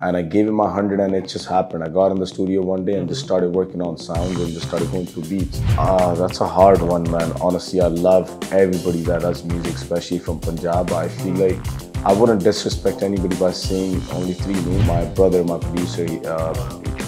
and I gave him my 100 and it just happened. I got in the studio one day and just started working on sounds and just started going through beats. Ah, that's a hard one, man. Honestly, I love everybody that does music, especially from Punjab. I feel like I wouldn't disrespect anybody by saying only three names. My brother, my producer, he, uh,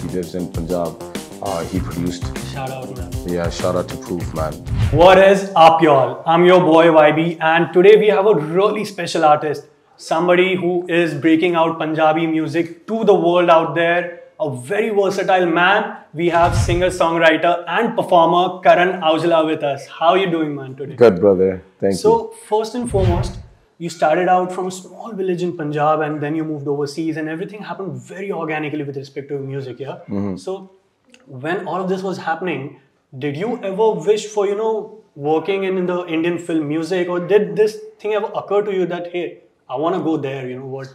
he lives in Punjab. Uh, he produced. Shout out, man. Yeah, shout out to Proof, man. What is up, y'all? I'm your boy YB, and today we have a really special artist, somebody who is breaking out Punjabi music to the world out there. A very versatile man. We have singer, songwriter, and performer Karan Aujla with us. How are you doing, man, today? Good, brother. Thank you. So, first and foremost, you started out from a small village in Punjab and then you moved overseas, and everything happened very organically with respect to music, yeah? Mm-hmm. So, when all of this was happening, did you ever wish for, you know, working in, the Indian film music, or did this thing ever occur to you that, hey, I want to go there, you know, what?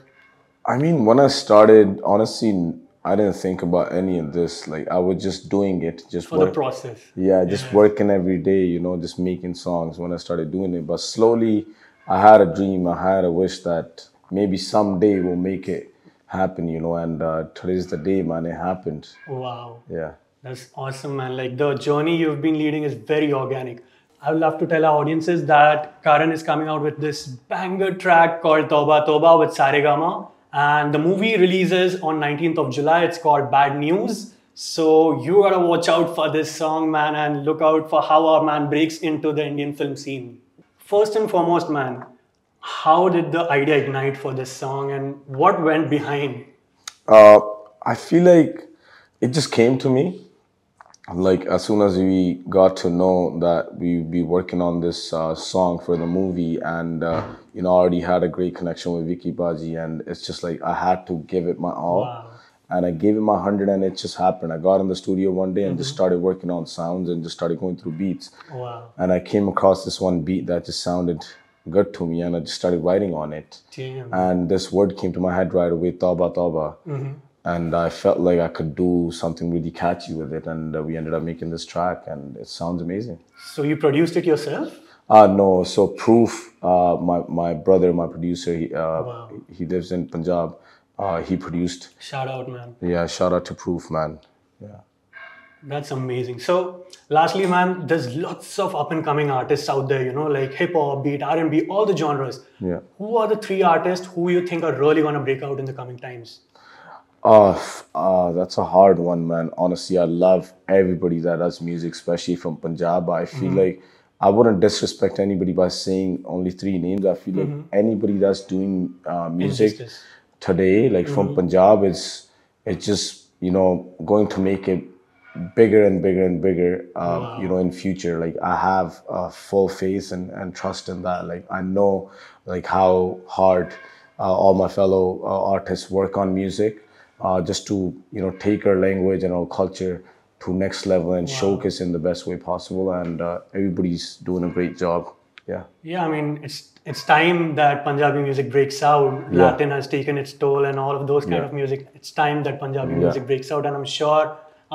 I mean, when I started, honestly, I didn't think about any of this. Like, I was just doing it, just For the process. Yeah, just working every day, you know, just making songs when I started doing it. But slowly, I had a dream, I had a wish that maybe someday we'll make it happen, you know. And uh, today's the day, man. It happened. Wow. Yeah. That's awesome, man. Like the journey you've been leading is very organic. I would love to tell our audiences that Karan is coming out with this banger track called Tauba Tauba with Saregama. And the movie releases on 19th of July. It's called Bad News. So you gotta watch out for this song, man, and look out for how our man breaks into the Indian film scene. First and foremost, man, how did the idea ignite for this song and what went behind? Uh, I feel like it just came to me. Like as soon as we got to know that we'd be working on this uh, song for the movie, and uh, you know, I already had a great connection with Vicky Baji, and it's just like I had to give it my all, Wow. and I gave it my hundred, and it just happened. I got in the studio one day and just started working on sounds and just started going through beats, Wow. and I came across this one beat that just sounded good to me, and I just started writing on it Damn. and this word came to my head right away tauba tauba and i felt like i could do something really catchy with it and uh, we ended up making this track and it sounds amazing So you produced it yourself? uh no so proof uh my my brother my producer he uh Wow. he lives in punjab uh he produced Shout out, man. yeah shout out to proof man yeah That's amazing. So, lastly, man, there's lots of up and coming artists out there. You know, like hip hop, beat, R and B, all the genres. yeah Who are the three artists who you think are really gonna break out in the coming times? F- uh, that's a hard one, man. Honestly, I love everybody that does music, especially from Punjab. I feel like I wouldn't disrespect anybody by saying only three names. I feel like anybody that's doing uh, music today, like from Punjab, is it's just you know going to make it bigger and bigger and bigger. Uh, You know, in future, like I have uh, full faith and, and trust in that. Like I know, like how hard uh, all my fellow uh, artists work on music, uh, just to you know take our language and our culture to next level and showcase in the best way possible. And uh, everybody's doing a great job. Yeah. Yeah, I mean, it's it's time that Punjabi music breaks out. Yeah. Latin has taken its toll, and all of those kind Yeah. of music. It's time that Punjabi Yeah. music breaks out, and I'm sure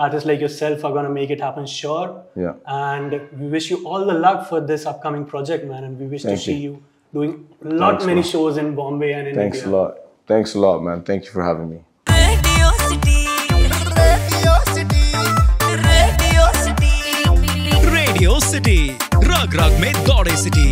artists like yourself are gonna make it happen. Sure. Yeah. And we wish you all the luck for this upcoming project, man. And we wish Thank to see you. you doing a lot Thanks, many man. shows in Bombay and in Thanks a lot. Thanks a lot, man. Thank you for having me. City रग रग में दौड़े city.